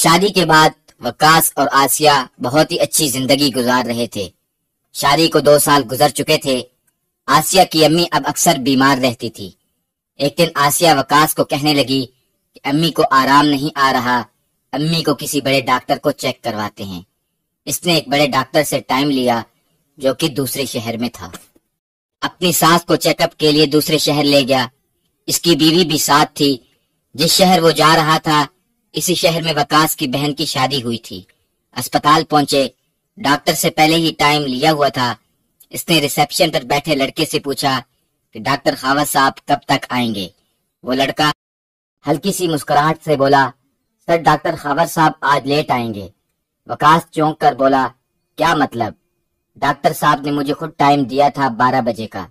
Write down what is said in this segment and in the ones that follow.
शादी के बाद वकास और आसिया बहुत ही अच्छी ज़िंदगी गुजार रहे थे। शादी को दो साल गुजर चुके थे। आसिया की अम्मी अब अक्सर बीमार रहती थी। एक दिन आसिया वकास को कहने लगी कि अम्मी को आराम नहीं आ रहा, अम्मी को किसी बड़े डॉक्टर को चेक करवाते हैं। इसने एक बड़े डॉक्टर से टाइम लिया जो कि दूसरे शहर में था। अपनी सास को चेकअप के लिए दूसरे शहर ले गया। इसकी बीवी भी साथ थी। जिस शहर वो जा रहा था इसी शहर में वकास की बहन की शादी हुई थी। अस्पताल पहुँचे। डॉक्टर से पहले ही टाइम लिया हुआ था। इसने रिसेप्शन पर बैठे लड़के से पूछा कि डॉक्टर खावत साहब कब तक आएँगे? वो लड़का हल्की सी मुस्कुराहट से बोला, सर, डॉक्टर खावर साहब आज लेट आएँगे। वकास चौंक कर बोला, क्या मतलब? डॉक्टर साहब ने मुझे खुद टाइम दिया था बारह बजे का।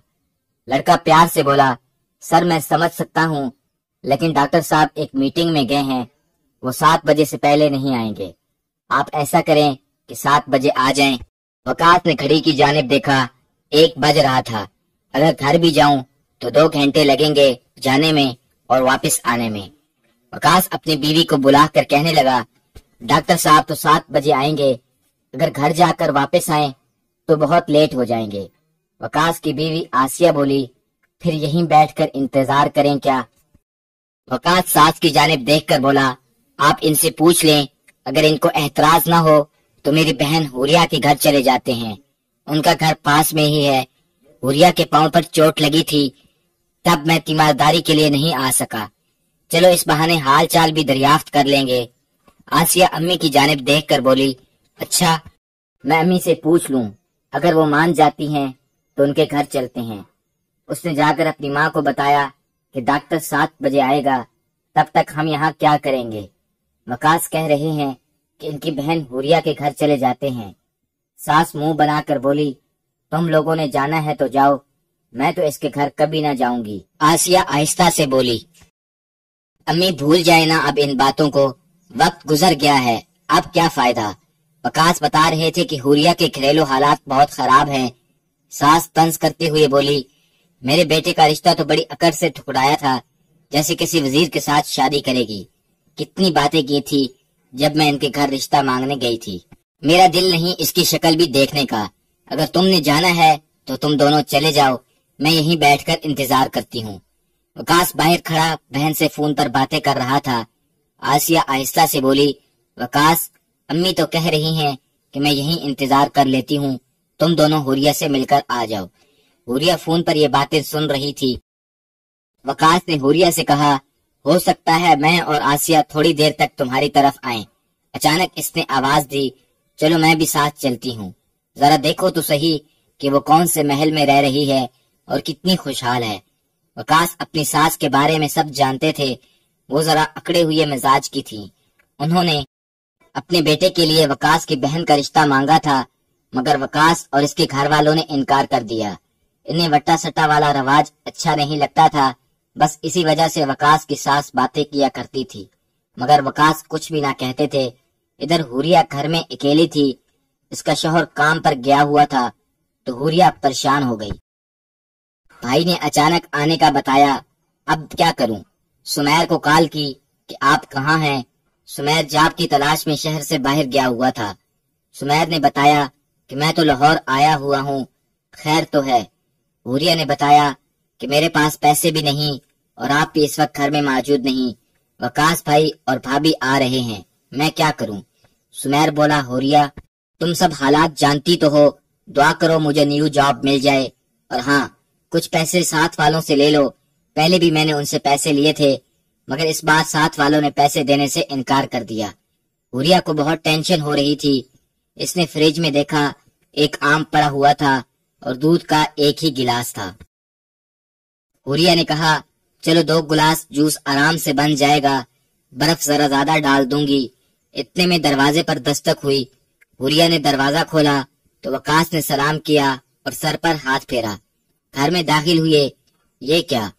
लड़का प्यार से बोला, सर, मैं समझ सकता हूँ, लेकिन डॉक्टर साहब एक मीटिंग में गए हैं। वो सात बजे से पहले नहीं आएँगे। आप ऐसा करें कि सात बजे आ जाएँ। वकास ने घड़ी की जानब देखा, एक बज रहा था। अगर घर भी जाऊँ तो दो घंटे लगेंगे जाने में और वापस आने में। वकास अपनी बीवी को बुलाकर कहने लगा, डॉक्टर साहब तो सात बजे आएँगे। अगर घर जाकर वापस आए तो बहुत लेट हो जाएँगे। वकास की बीवी आसिया बोली, फिर यहीं बैठकर इंतज़ार करें क्या? वकास सास की जानिब देखकर बोला आप इनसे पूछ लें, अगर इनको एतराज़ ना हो तो मेरी बहन हुरिया के घर चले जाते हैं। उनका घर पास में ही है। हुरिया के पाँव पर चोट लगी थी, तब मैं तीमारदारी के लिए नहीं आ सका। चलो इस बहाने हाल चाल भी दरियाफ्त कर लेंगे। आसिया अम्मी की जानब देख कर बोली अच्छा मैं अम्मी से पूछ लूँ, अगर वो मान जाती हैं तो उनके घर चलते हैं। उसने जाकर अपनी माँ को बताया कि डॉक्टर सात बजे आएगा, तब तक हम यहाँ क्या करेंगे? मकास कह रहे हैं कि इनकी बहन हुरिया के घर चले जाते हैं। सास मुँह बनाकर बोली, तुम लोगों ने जाना है तो जाओ, मैं तो इसके घर कभी ना जाऊँगी। आसिया आहिस्ता से बोली, अम्मी भूल जाए ना अब इन बातों को, वक्त गुजर गया है, अब क्या फ़ायदा? वकास बता रहे थे कि हुरिया के घरेलू हालात बहुत खराब हैं। सास तंज करते हुए बोली, मेरे बेटे का रिश्ता तो बड़ी अकड़ से ठुकराया था, जैसे किसी वज़ीर के साथ शादी करेगी। कितनी बातें की थी जब मैं इनके घर रिश्ता मांगने गई थी। मेरा दिल नहीं इसकी शक्ल भी देखने का। अगर तुमने जाना है तो तुम दोनों चले जाओ। मैं यहीं बैठकर इंतज़ार करती हूँ। वकास बाहर खड़ा बहन से फ़ोन पर बातें कर रहा था। आसिया आहिस्ता से बोली, वकास, अम्मी तो कह रही हैं कि मैं यहीं इंतज़ार कर लेती हूँ। तुम दोनों हुरिया से मिलकर आ जाओ। हुरिया फ़ोन पर ये बातें सुन रही थी। वकास ने हुरिया से कहा हो सकता है मैं और आसिया थोड़ी देर तक तुम्हारी तरफ़ आए। अचानक इसने आवाज़ दी, चलो मैं भी साथ चलती हूँ। जरा देखो तो सही कि वो कौन से महल में रह रही है और कितनी खुशहाल है। वकास अपनी सास के बारे में सब जानते थे। वो जरा अकड़े हुए मिजाज की थी। उन्होंने अपने बेटे के लिए वकास की बहन का रिश्ता मांगा था, मगर वकास और इसके घर वालों ने इनकार कर दिया। इन्हें वट्टा सट्टा वाला रवाज अच्छा नहीं लगता था। बस इसी वजह से वकास की सास बातें किया करती थी। मगर वकास कुछ भी ना कहते थे। इधर हुरिया घर में अकेली थी। इसका शोहर काम पर गया हुआ था तो हुरिया परेशान हो गई। भाई ने अचानक आने का बताया, अब क्या करूँ? सुमैर को कॉल की कि आप कहाँ हैं? सुमैर जाप की तलाश में शहर से बाहर गया हुआ था। सुमैर ने बताया कि मैं तो लाहौर आया हुआ हूँ। खैर तो है। हुरिया ने बताया कि मेरे पास पैसे भी नहीं और आप भी इस वक्त घर में मौजूद नहीं। वकास भाई और भाभी आ रहे हैं। मैं क्या करूँ? सुमैर बोला, होरिया, तुम सब हालात जानती तो हो। दुआ करो मुझे न्यू जॉब मिल जाए। और हाँ कुछ पैसे साथ वालों से ले लो। पहले भी मैंने उनसे पैसे लिए थे, मगर इस बार साथ वालों ने पैसे देने से इनकार कर दिया। हुरिया को बहुत टेंशन हो रही थी। इसने फ्रिज में देखा, एक आम पड़ा हुआ था और दूध का एक ही गिलास था। हुरिया ने कहा चलो दो गिलास जूस आराम से बन जाएगा। बर्फ़ जरा ज़्यादा डाल दूँगी। इतने में दरवाजे पर दस्तक हुई। हुरिया ने दरवाज़ा खोला तो वकास ने सलाम किया और सर पर हाथ फेरा। घर में दाखिल हुए। ये क्या?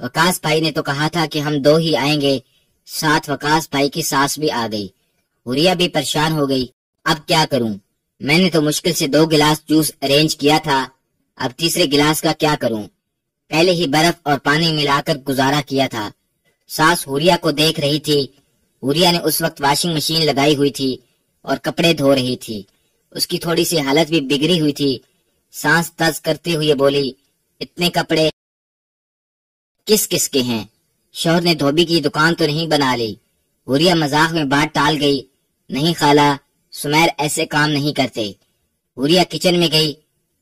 वकास भाई ने तो कहा था कि हम दो ही आएँगे। साथ वकास भाई की सास भी आ गई। हुरिया भी परेशान हो गई। अब क्या करूँ? मैंने तो मुश्किल से दो गिलास जूस अरेंज किया था। अब तीसरे गिलास का क्या करूँ? पहले ही बर्फ़ और पानी मिलाकर गुजारा किया था। सास हुरिया को देख रही थी। हुरिया ने उस वक्त वॉशिंग मशीन लगाई हुई थी और कपड़े धो रही थी। उसकी थोड़ी सी हालत भी बिगड़ी हुई थी। सांस तज करते हुए बोली, इतने कपड़े किस किस के हैं? शोहर ने धोबी की दुकान तो नहीं बना ली। हुरिया मज़ाक में बात टाल गई, नहीं खाला, सुमैर ऐसे काम नहीं करते। हुरिया किचन में गई,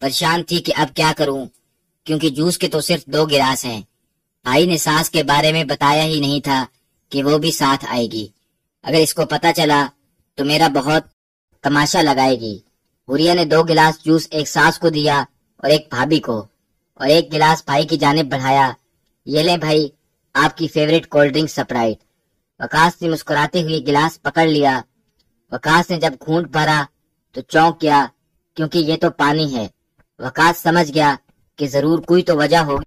परेशान थी कि अब क्या करूँ? क्योंकि जूस के तो सिर्फ़ दो गिलास हैं। भाई ने सास के बारे में बताया ही नहीं था कि वो भी साथ आएगी। अगर इसको पता चला तो मेरा बहुत तमाशा लगाएगी। हुरिया ने दो गिलास जूस एक सास को दिया और एक भाभी को, और एक गिलास भाई की जानब बढ़ाया। ये ले भाई, आपकी favourite cold drink Sprite. Waqas ने मुस्कुराते हुए गिलास पकड़ लिया। वकास ने जब घूंट भरा तो चौंक गया, क्योंकि ये तो पानी है। वकास समझ गया कि ज़रूर कोई तो वजह होगी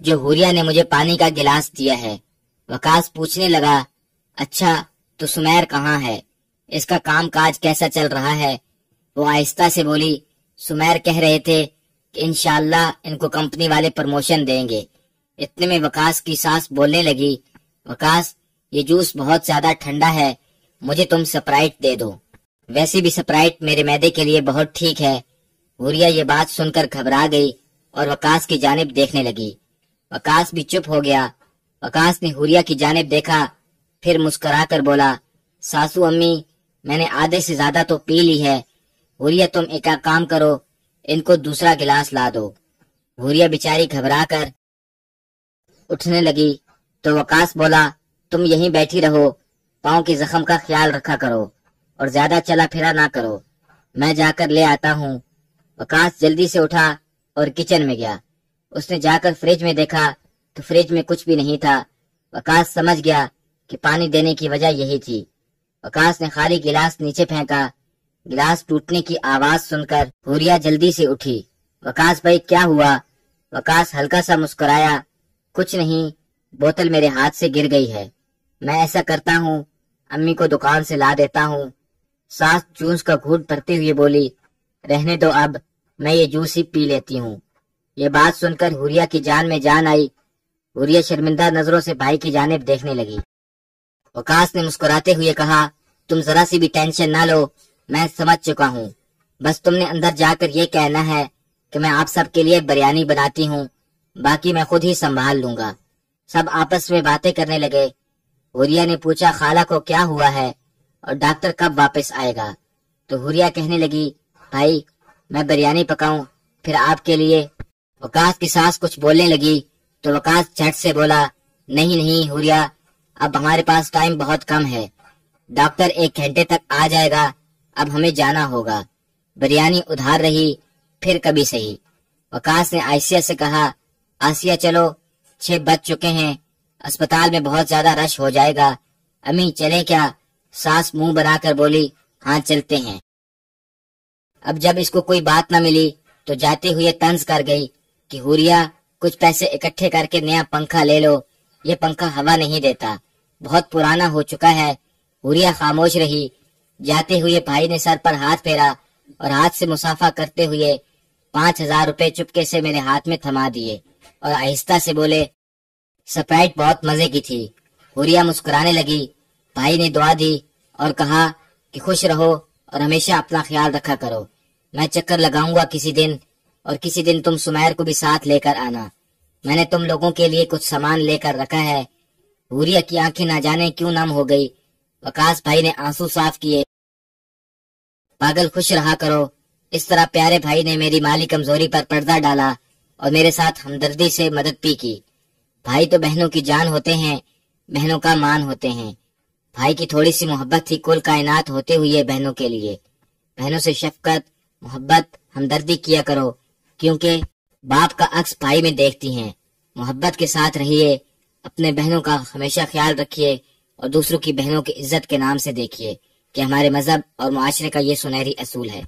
जो हुरिया ने मुझे पानी का गिलास दिया है। वकास पूछने लगा अच्छा तो सुमेर कहाँ है? इसका काम काज कैसा चल रहा है? वो आहिस्ता से बोली, सुमेर कह रहे थे कि इनशाला इनको कंपनी वाले प्रमोशन देंगे। इतने में वकास की सास बोलने लगी, वकास, ये जूस बहुत ज़्यादा ठंडा है, मुझे तुम स्प्राइट दे दो। वैसे भी स्प्राइट मेरे मैदे के लिए बहुत ठीक है। हुरिया ये बात सुनकर घबरा गई और वकास की जानब देखने लगी। वकास भी चुप हो गया। वकास ने हुरिया की जानब देखा, फिर मुस्कुरा कर बोला, सासू अम्मी, मैंने आधे से ज़्यादा तो पी ली है। हुरिया, तुम एक काम करो, इनको दूसरा गिलास ला दो। हुरिया बिचारी घबरा कर उठने लगी। तो वकास बोला, तुम यहीं बैठी रहो, पाँव के जख्म का ख्याल रखा करो और ज़्यादा चला फिरा ना करो। मैं जाकर ले आता हूँ। वकास जल्दी से उठा और किचन में गया। उसने जाकर फ्रिज में देखा तो फ्रिज में कुछ भी नहीं था। वकास समझ गया कि पानी देने की वजह यही थी। वकास ने खाली गिलास नीचे फेंका। गिलास टूटने की आवाज़ सुनकर हुरिया जल्दी से उठी। वकास, भाई, क्या हुआ? वकास हल्का सा मुस्कुराया। कुछ नहीं, बोतल मेरे हाथ से गिर गई है। मैं ऐसा करता हूँ, अम्मी को दुकान से ला देता हूँ। सास जूस का घूट भरते हुए बोली, रहने दो अब। मैं ये जूस ही पी लेती हूँ। ये बात सुनकर हुरिया की जान में जान आई। हुरिया शर्मिंदा नज़रों से भाई की जानेब देखने लगी। वकास ने मुस्कुराते हुए कहा, तुम जरा सी भी टेंशन ना लो, मैं समझ चुका हूँ। बस तुमने अंदर जाकर ये कहना है कि मैं आप सब के लिए बिरयानी बनाती हूँ। बाकी मैं खुद ही संभाल लूँगा। सब आपस में बातें करने लगे। हुरिया ने पूछा, खाला को क्या हुआ है? और डॉक्टर कब वापस आएगा? तो हुरिया कहने लगी, भाई मैं बिरयानी पकाऊं। फिर आपके लिए वकास की सास कुछ बोलने लगी। तो वकास झट से बोला, नहीं नहीं, हुरिया, अब हमारे पास टाइम बहुत कम है। डॉक्टर एक घंटे तक आ जाएगा, अब हमें जाना होगा। बिरयानी उधार रही, फिर कभी सही। वकास ने आसिया से कहा, आसिया, चलो, छह बज चुके हैं। अस्पताल में बहुत ज़्यादा रश हो जाएगा। अम्मी, चले क्या? सास मुँह बनाकर बोली हाँ चलते हैं। अब जब इसको कोई बात न मिली तो जाते हुए तंज कर गई कि, हुरिया, कुछ पैसे इकट्ठे करके नया पंखा ले लो। ये पंखा हवा नहीं देता। बहुत पुराना हो चुका है। हुरिया खामोश रही। जाते हुए भाई ने सर पर हाथ फेरा और हाथ से मुसाफा करते हुए पाँच हज़ार रुपए चुपके से मेरे हाथ में थमा दिए और आहिस्ता से बोले स्प्राइट बहुत मज़े की थी। हुरिया मुस्कुराने लगी। भाई ने दुआ दी और कहा कि, खुश रहो और हमेशा अपना ख्याल रखा करो। मैं चक्कर लगाऊँगा किसी दिन, और किसी दिन तुम सुमैर को भी साथ लेकर आना। मैंने तुम लोगों के लिए कुछ सामान लेकर रखा है। हुरिया की आँखें ना जाने क्यों नम हो गई। वकास भाई ने आँसू साफ़ किए। पागल खुश रहा करो। इस तरह प्यारे भाई ने मेरी माली कमज़ोरी पर पर्दा डाला और मेरे साथ हमदर्दी से मदद भी की। भाई तो बहनों की जान होते हैं, बहनों का मान होते हैं। भाई की थोड़ी सी मोहब्बत थी, कुल कायनात होते हुए बहनों के लिए। बहनों से शफकत मोहब्बत हमदर्दी किया करो, क्योंकि बाप का अक्स भाई में देखती हैं। मोहब्बत के साथ रहिए, अपने बहनों का हमेशा ख्याल रखिए और दूसरों की बहनों की इज़्ज़त के नाम से देखिए कि हमारे मज़हब और माशरे का ये सुनहरी असूल है।